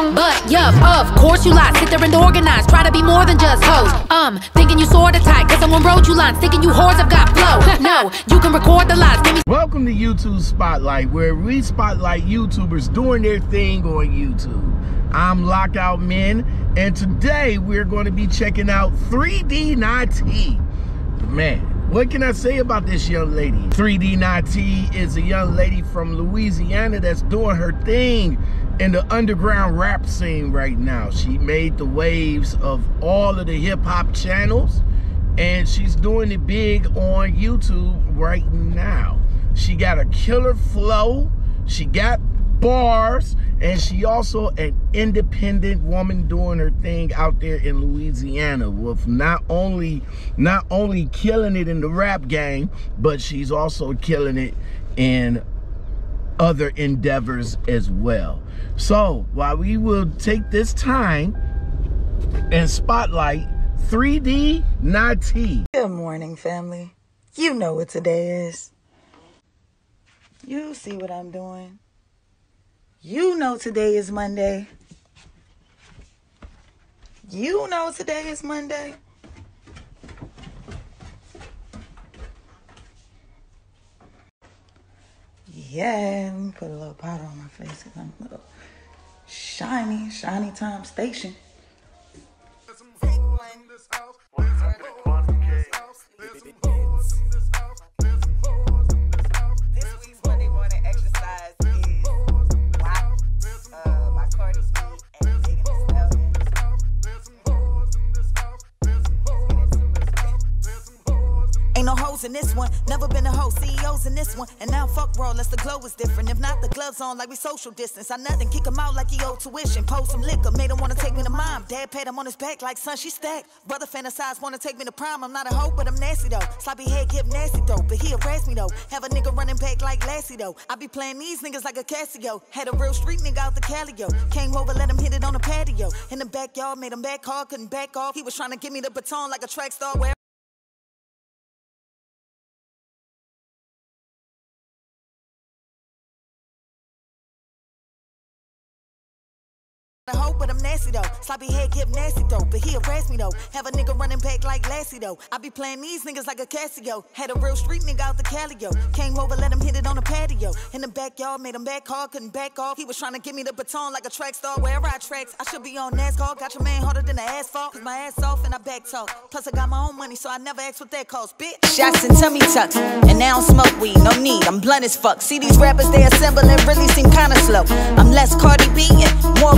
But, yup, of course you lie. Sit there and organize. Try to be more than just hoes. Um, thinking you sorta tight. Cause someone wrote you lines. Thinking you whores have got flow. no, you can record the lies. Give me Welcome to YouTube Spotlight, where we spotlight YouTubers doing their thing on YouTube. I'm Lockoutmen, and today we're going to be checking out 3D Na'Tee. Man, what can I say about this young lady? 3D Na'Tee is a young lady from Louisiana that's doing her thing in the underground rap scene right now. She made the waves of all of the hip hop channels, and she's doing it big on YouTube right now. She got a killer flow. She got bars, and she also an independent woman doing her thing out there in Louisiana with not only not only killing it in the rap game, but she's also killing it in other endeavors as well. So while we will take this time and spotlight 3D Na'Tee. Good morning, family. You know what today is. You see what I'm doing. You know today is Monday. You know today is Monday. Yeah, let me put a little powder on my face because I'm a little shiny, shiny time station. Ain't no hoes in this one. Never been a hoe. CEOs in this one. And now fuck raw, unless the glow is different. If not, the gloves on like we social distance. I nothing, kick him out like he owed tuition. Post some liquor, made him wanna take me to mom. Dad pat him on his back like son, she stacked. Brother fantasize, wanna take me to prom. I'm not a hoe, but I'm nasty though. Sloppy head, get nasty though. But he harass me though. Have a nigga running back like Lassie though. I be playing these niggas like a Casio. Had a real street nigga out the Calio. Came over, let him hit it on the patio. In the backyard, made him back hard, couldn't back off. He was trying to give me the baton like a track star. Where a hoe, but I'm nasty though. Sloppy head get nasty though, but he harass me though. Have a nigga running back like Lassie though. I be playing these niggas like a Casio. Had a real street nigga out the Calio. Came over, let him hit it on the patio. In the backyard, made him back hard, couldn't back off. He was trying to give me the baton like a track star. Where I tracks, I should be on NASCAR. Got your man harder than the asphalt. Cause my ass off and I back talk. Plus I got my own money, so I never ask what that costs, bitch. Shots and tummy tucks, and now I don't smoke weed, no need. I'm blunt as fuck. See these rappers, they assemble and really seem kinda slow. I'm less Cardi B and more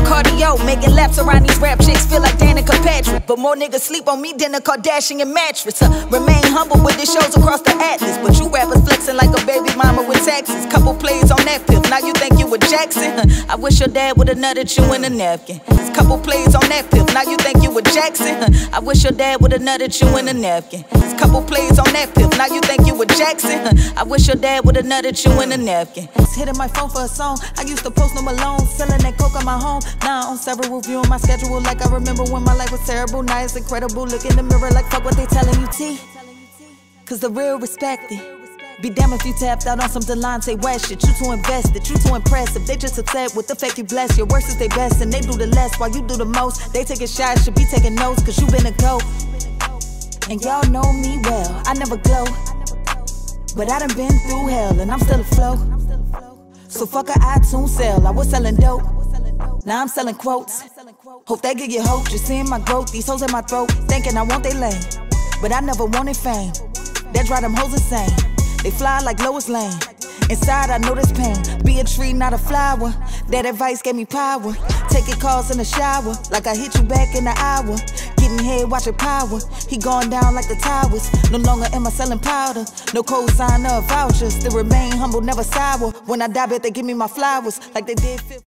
making laps around these rap chicks. Feel like Danica Patrick, but more niggas sleep on me than a Kardashian mattress. Uh, remain humble with the shows across the atlas, but you rappers flexing like a baby mama with taxes. Couple plays on that pill, now you think you were Jackson. I wish your dad would've nutted you in a napkin. Couple plays on that pill, now you Jackson. I wish your dad would've nutted you in a napkin. Couple plays on that pill, now you think you were Jackson. I wish your dad would've nutted you in a napkin. Hitting my phone for a song. I used to post no Malone, selling that coke on my home. Now I'm on several reviewing my schedule like I remember when my life was terrible. Now it's incredible. Look in the mirror like fuck what they telling you, T. Cause the real respect it. Be damn if you tapped out on some Delonte West shit. You too invested, you too impressive. They just upset with the fact you blessed. Your worst is they best, and they do the less while you do the most. They taking shots, should be taking notes, cause you been a goat. And y'all know me well, I never glow. But I done been through hell, and I'm still afloat. So fuck a iTunes sale, I was selling dope. Now I'm selling quotes. Hope that give you hope, just seeing my growth. These hoes in my throat, thinking I want they lane. But I never wanted fame. That drive them hoes insane. They fly like Lois Lane. Inside, I know this pain. Be a tree, not a flower. That advice gave me power. Taking calls in the shower, like I hit you back in the hour. Getting head, watching power. He going down like the towers. No longer am I selling powder. No cosign or vouchers. Still remain humble, never sour. When I die, bet they give me my flowers, like they did. 50